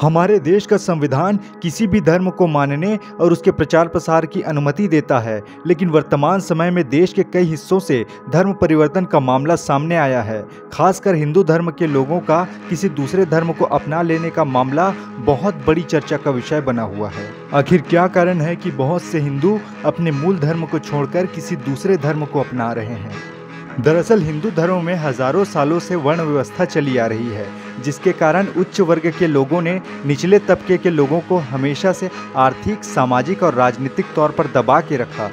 हमारे देश का संविधान किसी भी धर्म को मानने और उसके प्रचार प्रसार की अनुमति देता है, लेकिन वर्तमान समय में देश के कई हिस्सों से धर्म परिवर्तन का मामला सामने आया है। खासकर हिंदू धर्म के लोगों का किसी दूसरे धर्म को अपना लेने का मामला बहुत बड़ी चर्चा का विषय बना हुआ है। आखिर क्या कारण है कि बहुत से हिंदू अपने मूल धर्म को छोड़कर किसी दूसरे धर्म को अपना रहे हैं? दरअसल हिंदू धर्म में हज़ारों सालों से वर्ण व्यवस्था चली आ रही है, जिसके कारण उच्च वर्ग के लोगों ने निचले तबके के लोगों को हमेशा से आर्थिक, सामाजिक और राजनीतिक तौर पर दबा के रखा।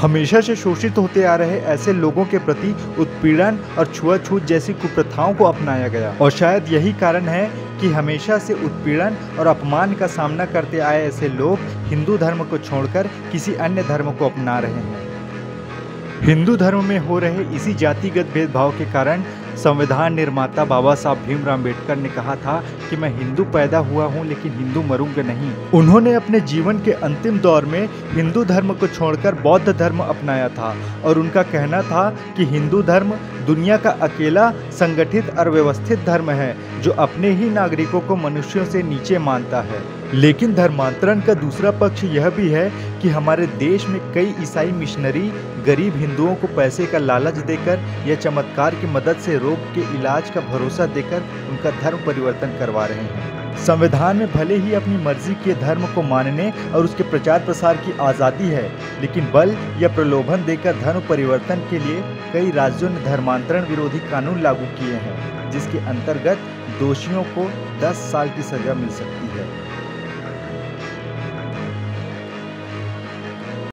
हमेशा से शोषित होते आ रहे ऐसे लोगों के प्रति उत्पीड़न और छुआछूत जैसी कुप्रथाओं को अपनाया गया। और शायद यही कारण है कि हमेशा से उत्पीड़न और अपमान का सामना करते आए ऐसे लोग हिंदू धर्म को छोड़कर किसी अन्य धर्म को अपना रहे हैं। हिंदू धर्म में हो रहे इसी जातिगत भेदभाव के कारण संविधान निर्माता बाबा साहब भीमराव अंबेडकर ने कहा था कि मैं हिंदू पैदा हुआ हूँ, लेकिन हिंदू मरूँगा नहीं। उन्होंने अपने जीवन के अंतिम दौर में हिंदू धर्म को छोड़कर बौद्ध धर्म अपनाया था और उनका कहना था कि हिंदू धर्म दुनिया का अकेला संगठित और व्यवस्थित धर्म है, जो अपने ही नागरिकों को मनुष्यों से नीचे मानता है। लेकिन धर्मांतरण का दूसरा पक्ष यह भी है कि हमारे देश में कई ईसाई मिशनरी गरीब हिंदुओं को पैसे का लालच देकर या चमत्कार की मदद से रोग के इलाज का भरोसा देकर उनका धर्म परिवर्तन करवा रहे हैं। संविधान में भले ही अपनी मर्ज़ी के धर्म को मानने और उसके प्रचार प्रसार की आज़ादी है, लेकिन बल या प्रलोभन देकर धर्म परिवर्तन के लिए कई राज्यों ने धर्मांतरण विरोधी कानून लागू किए हैं, जिसके अंतर्गत दोषियों को 10 साल की सजा मिल सकती है।